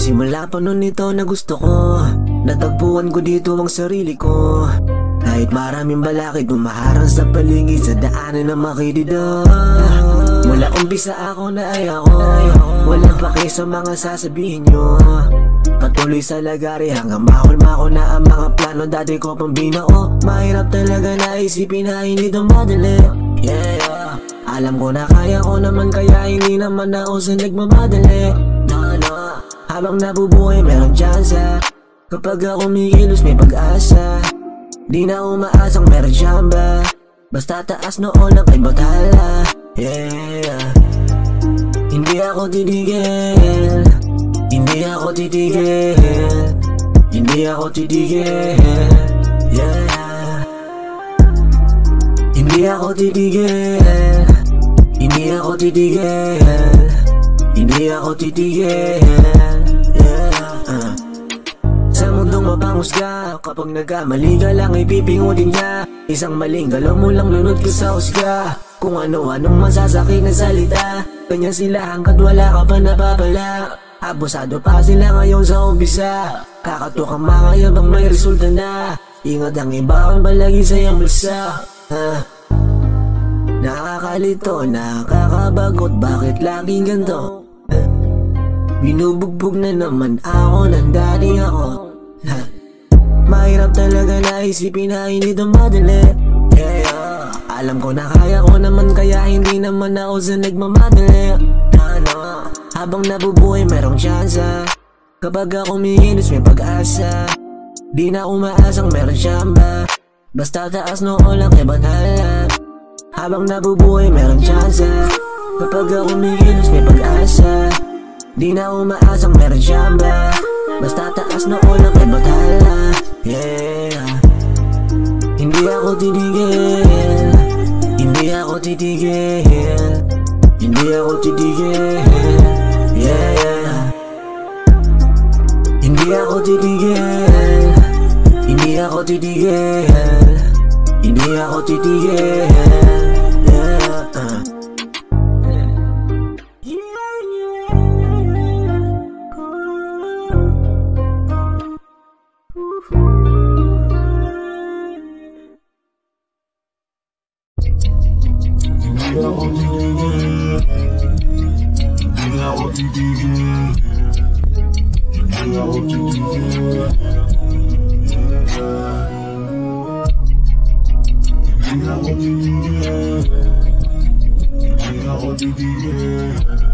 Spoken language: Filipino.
Simula pa nun ito na gusto ko. Natagpuan ko dito ang sarili ko. Kahit maraming balakid Umaharang sa paligid Sa daanan na makidido Mula umpisa ako na ay ako Walang pake sa mga sasabihin nyo. Patuloy sa lagari hanggang makulma ko na ang mga plano. Dati ko pang binao. Mahirap talaga na isipin na hindi ito madali. Yeah, alam ko na kaya ko naman kaya hindi naman ako sa nagmamadali. No, no, habang nabubuhay meron tsansa Kapag ako umikilos may pag-asa. Di na umaasang meron siyamba Basta taas noon ang kay batala Yeah. Hindi ako titigil. Hindi ako titigil. Hindi ako titigil. Yeah. Hindi ako titigil. Hindi ako titigil. Hindi ako titigil mapangusga Kapag nagkamali ka lang ipipingutin niya Isang maling galaw mo lang lunod ka sa husga Kung ano-anong masasakit na salita Kanya sila hanggat wala ka pa napapala Abusado pa sila ngayon sa umpisa Kakatukang makayabang may resulta na Ingat ang iba ang palagi sa iyong bulsa ha? Nakakalito, nakakabagot Bakit laging ganito? Ha? Binubugbog na naman ako ng dating ako ha? Mahirap talaga na isipin na hindi ito madali yeah, yeah. Alam ko na kaya ko naman kaya hindi naman ako sa nagmamadali. Ano, habang nabubuhay merong tsansa. Kapag ako umiinos may pag-asa. Di na umaasang meron siyamba Basta taas noon lang kay banhala Habang nabubuhay meron tsansa. Kapag ako umiinos may pag-asa. Di na umaasang meron siyamba Basta taas noon lang kay bathala Yeah. Hindi ako titigil. Hindi ako titigil. Hindi ako titigil. Yeah. Hindi ako titigil. Hindi ako titigil. Hindi ako titigil Hindi ako titigil Hindi ako titigil Hindi ako titigil Hindi ako titigil